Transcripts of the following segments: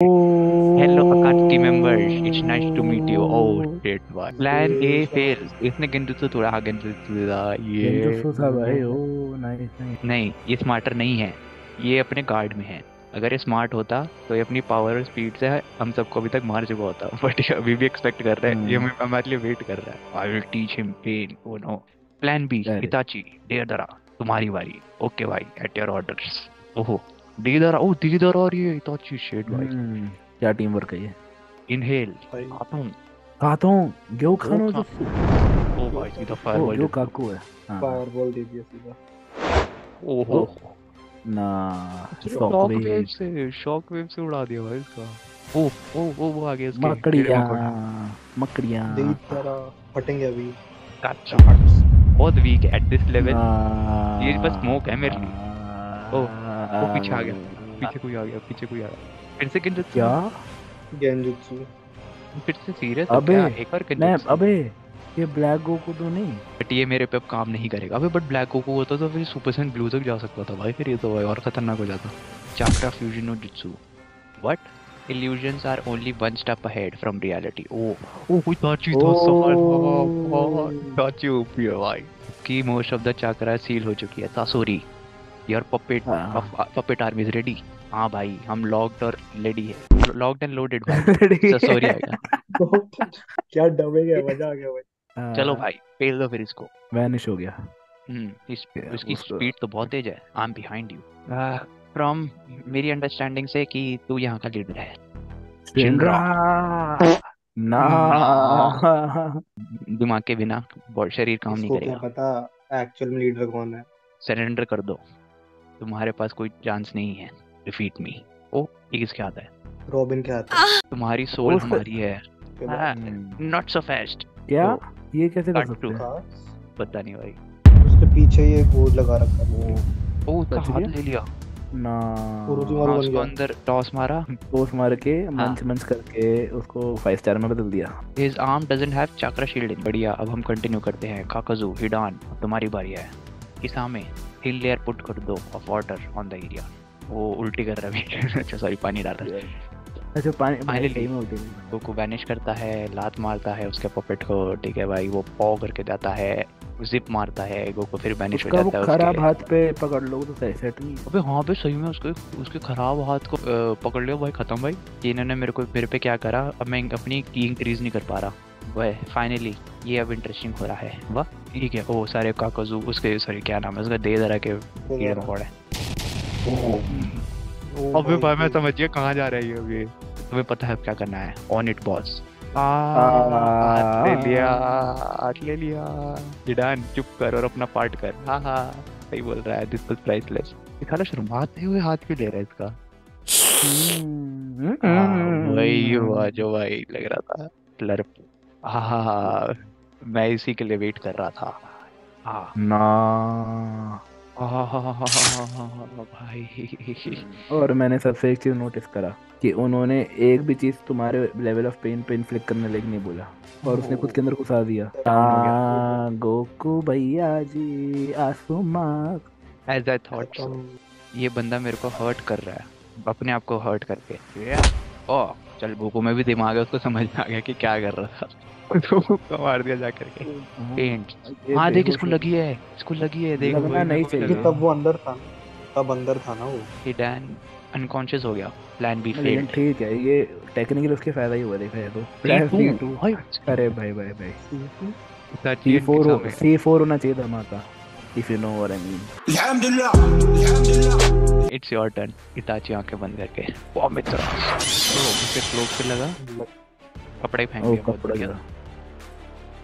Hello, Akatsuki members. It's nice to meet you. Oh shit, what? Plan A fails. इसने genjutsu थोड़ा हाँ genjutsu था ये genjutsu था भाई ओ नाइस नाइस नहीं ये स्मार्टर नहीं है। ये अपने गार्ड में है। अगर ये स्मार्ट होता तो ये अपनी पावर और स्पीड से हम सबको अभी तक मार चुका होता। बट ये अभी भी एक्सपेक्ट कर रहा है। ये हमें हमारे लिए वेट कर रहा है। I will teach him pain O no plan B. Itachi Deidara तुम्हारी बारी। ओके भाई एट योर ऑर्डर्स ओहो। डेदरा ओ डेदरा और ये हिताची शेड भाई क्या टीम वर्क है ये इनहेल हूँ खाता हूँ ग्यो खानो जो ओ भाई सीधा ओ फायरबॉल ग्यो काकू है। हाँ। फायर बॉल दे दिया सीधा। ओहो। ना शॉक वेव से शॉक वेव से उड़ा दिया भाई इसका। ओ ओ ओ वो आ गया उसके मकड़िया कीड़े मकोड़े। दे तरह फटेंगे अभी। Gotcha. बहुत वीक एट दिस लेवल ये बस smoke है मेरे लिए। ओ, वो पीछे आ गया। पीछे कोई आ गया पीछे कोई आ गया। फिर से किंजत क्या? गेंजुत्सु फिर से सीरियस अबे, एक और मैं अबे ये ब्लैक गोकू तो नहीं। बट ये मेरे पे अब काम नहीं करेगा। अबे बट ब्लैक कोको होता तो फिर सुपर सैन ब्लू तक जा सकता था भाई। फिर ये तो भाई और खतरनाक हो जाता। चाक्रा फ्यूजन नो jutsu what illusions are only one step ahead from reality oh oh who thought you thought someone oh, thought you भाई। कि most of the chakra seal हो चुकी है। तासोरी your puppet हाँ। puppet army is ready. हाँ भाई हम locked और ready है. Locked and loaded भाई. ससोरी आएगा क्या डबे गया मज़ा आ गया भाई. चलो भाई फेल दो फिर इसको. वैनिश हो गया. हम्म इस उसकी स्पीड तो बहुत तेज है. I am behind you from मेरी अंडरस्टैंडिंग से कि तू यहाँ का लीडर है. शिनरा ना। दिमाग के बिना बॉडी शरीर काम नहीं इसको करेगा. पता एक्चुअल में लीडर कौन है? सरेंडर कर दो. तुम्हारे पास कोई चांस नहीं है डिफीट मी ओ ये किसके आता है। रॉबिन के हाथ में तुम्हारी सोल हमारी है। नॉट सो फास्ट क्या? ये कैसे कर सकते हैं? पता नहीं भाई। उसके पीछे ये गोल लगा रखा है। वो ओ उसका हाथ ले लिया। ना। हाँ, उसको अंदर टॉस मारा। पोस्ट मार के मंच मंच करके उसको फाइव स्टार में बदल दिया। His arm doesn't have chakra shielding. बढ़िया अब हम कंटिन्यू करते हैं। काकाजू हिडान तुम्हारी बारी है। किसामे हिल लेयर पुट कर दो of water on the area वो उल्टी कर रहा है अच्छा सॉरी पानी डाल रहा है। अच्छा पानी उल्टी वो को वैनिश करता है लात मारता है उसके पपेट को ठीक है भाई? वो पॉ करके जाता है जिप मारता है गो को फिर वैनिश हो जाता है खराब हाथ पे पकड़ लो तो सही सेट नहीं अबे हाँ बे सही में उसके उसके खराब हाथ को पकड़ लिया भाई खत्म भाई। इन्होंने मेरे को मेरे पे क्या करा? अब मैं अपनी की इंक्रीज नहीं कर पा रहा। वह फाइनली ये अब इंटरेस्टिंग हो रहा है। वाह ठीक है। ओ सारे काकाजू उसके सॉरी क्या नाम है उसका? दे दरा के कीड़े मकोड़े। ओ अबे भाई मैं समझ गया कहाँ जा रही है ये तुम्हें पता है अब क्या करना है? ऑन इट बॉस ले लिया ले लिया। हिडान चुप कर और अपना पार्ट कर। हाँ हाँ सही बोल रहा है दिस वाज प्राइसलेस शर्माते हुए हाथ क्यों ले रहा है इसका? हाँ, वही हुआ जो भाई लग रहा था। स्लर्प हाँ मैं इसी के लिए वेट कर रहा था। हाँ। ना। हाँ, भाई। और मैंने सबसे एक चीज़ नोटिस करा कि उन्होंने एक भी चीज़ तुम्हारे लेवल ऑफ़ पेन पे इन्फ्लिक्ट करने लगे नहीं बोला और उसने खुद के अंदर घुसा दिया। हो। आ, गोकू भैया जी आसुमा एज आई थॉट ये बंदा मेरे को हर्ट कर रहा है। अपने आप को हर्ट करके। ओ चल भूकू में भी दिमाग है उसको समझ में आ गया कि क्या कर रहा था। उसको मार दिया जा करके। पेंट हाँ देख इसको लगी है। इसको लगी है देख। लगना नहीं चाहिए। तब वो अंदर था। तब अंदर था ना वो। कि डैन अनकॉन्शियस हो गया। प्लान बी फेल्ड ठीक है ये टेक्निकली उसके फ़ायदा ही हुआ देखा है तो। C2 भाई। अरे भाई भाई भाई। सी फोर सी फोर होना चाहिए धमाका if you know what I mean it's your turn Itachi आँखें बंद करके। वॉमिट करो तो उसके क्लोक पे लगा। कपड़े फेंक दिया बहुत कपड़ा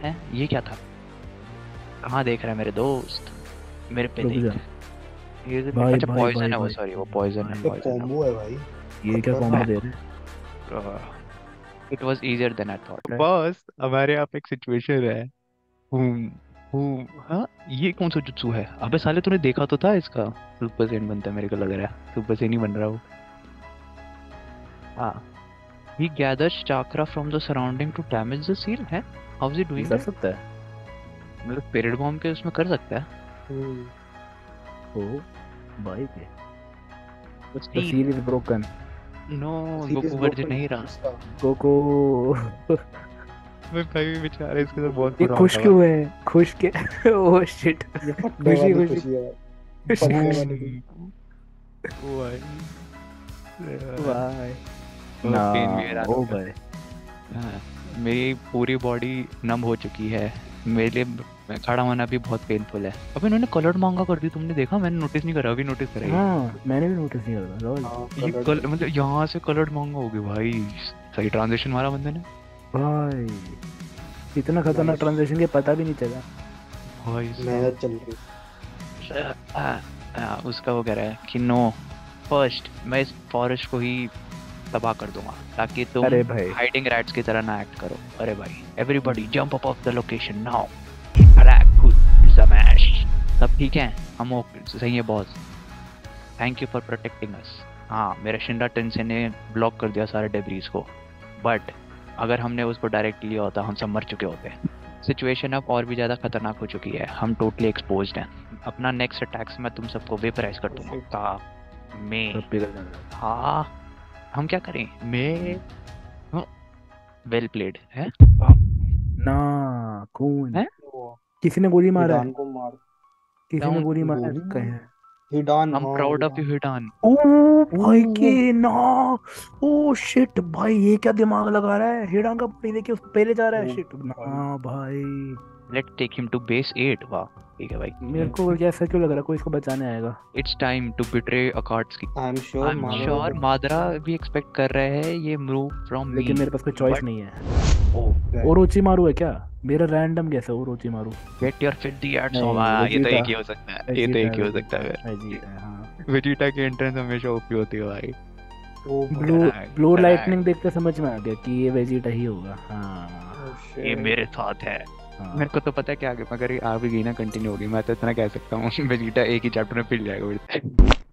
है? ये क्या था? कहाँ देख रहा है मेरे दोस्त? मेरे पे देख ये तो- भाई, अच्छा पॉइजन है वो सॉरी वो पॉइजन है कॉम्बो है। भाई। ये क्या कॉम्बो दे रहे हैं? It was easier than I thought बस हमारे यहाँ पे एक सिचुएशन है। हूम हूम हाँ ये कौन सा जुत्सु है? अबे साले तूने देखा तो था इसका? सुपर सेन बनता है मेरे को लग रहा है। सुपर सेन ही बन रहा वो हाँ। He gathers chakra from the surrounding to damage the seal है? How is he doing कर सकता है। मतलब पेरिड बॉम्ब के उसमें कर सकता है। हम्म। ओ भाई के। The seal- seal is broken no Goku version नहीं रहा। कोको मैं भाई बेचारे इसके साथ बहुत ये खुश क्यों है? खुश के ओह शिट ये खुशी, खुशी। खुशी है। खुशी। फटने वाली खुशी। है। वाई बाय ना भी हैरान ओ भाई। हाँ, मेरी पूरी बॉडी नम हो चुकी है। मेरे लिए मैं खड़ा होना भी बहुत पेनफुल है। अब इन्होंने कलर्ड मांगा कर दी तुमने देखा? मैंने नोटिस नहीं करा अभी नोटिस करा। हाँ मैंने भी नोटिस नहीं करा लॉल हाँ, ये कल मतलब यहाँ से कलर्ड मांगा हो गया भाई। सही ट्रांजेक्शन मारा बंदे ने। भाई इतना खतरनाक ट्रांजेक्शन के पता भी नहीं चला। भाई। मेहनत चल रही आ, आ, उसका वो कह रहा है कि नो फ़र्स्ट मैं इस फॉरेस्ट को ही तबाह कर दूँगा ताकि तुम अरे भाई। हाइडिंग रैट्स की तरह ना एक्ट करो। अरे भाई everybody jump up off the location now smash सब ठीक है? हम ओके सही है boss thank you for protecting us हाँ मेरा शिंडा टेंसे ने ब्लॉक कर दिया सारे डेब्रीज को। बट अगर हमने उसको डायरेक्ट लिया होता हम सब मर चुके होते। सिचुएशन अब और भी ज़्यादा खतरनाक हो चुकी है। हम टोटली एक्सपोज हैं। अपना नेक्स्ट अटैक्स मैं तुम सबको वेपराइज कर दूँगा। मैं हाँ। हम क्या करें? मैं वेल प्लेड है? ना कौन। है? किसी ने गोली मारा है? को मार। किसी ने गोली मारा है? कहीं हिडान हाँ, proud of Hidan. You Hidan ओ भाई के ना। ओ शिट भाई ये क्या दिमाग लगा रहा है? हिडा का पानी देके उसको पहले जा रहा है? शिट ना भाई। Let take him to base 8 वाह ठीक है भाई। मेरे को कैसा क्यों लग रहा है? कोई इसको बचाने आएगा। It's time to betray अकार्ड्सकी I am sure I am sure Madara भी एक्सपेक्ट कर रहे हैं ये मूव फ्रॉम मी लेकिन मेरे पास कोई चॉइस नहीं है। ओरोची मारू है क्या? मेरा रैंडम कैसे ओरोची मारू। गेट योर 50 एड्स नहीं, होगा ये तो एक ही हो सकता है ये तो एक ही हो सकता है है जी हाँ। वेजिटा की एंट्रेंस हमेशा ओपी होती है भाई। ब्लू ब्लू लाइटनिंग देख के समझ में आ गया कि ये वेजिटा ही होगा हाँ। ये मेरे साथ है। हाँ। मेरे को तो पता है क्या आगे अगर ये आ भी गई ना कंटिन्यू होगी मैं तो इतना कह सकता हूँ वेजिटा एक ही चैप्टर में पिल जाएगा।